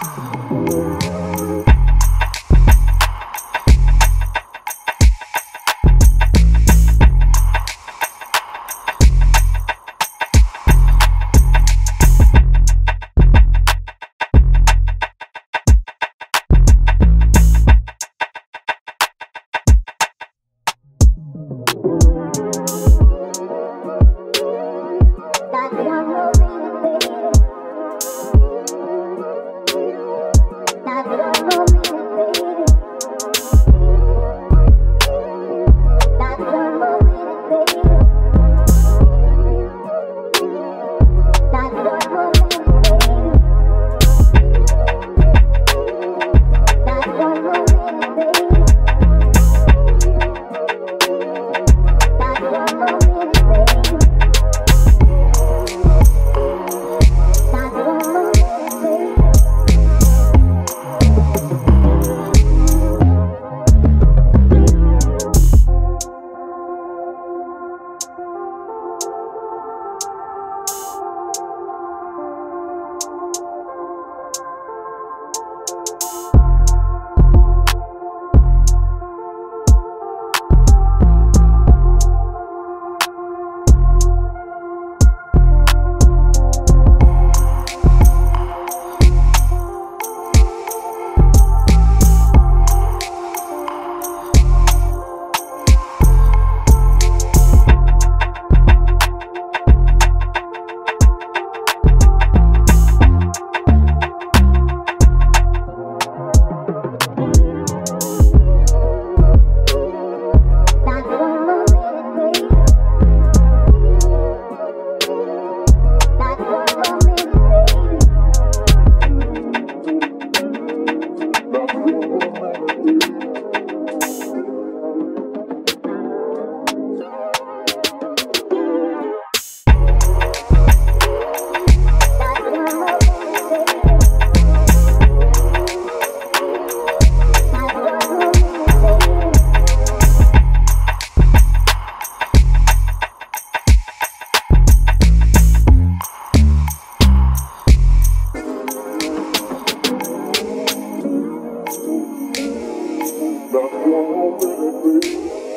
Música all gonna.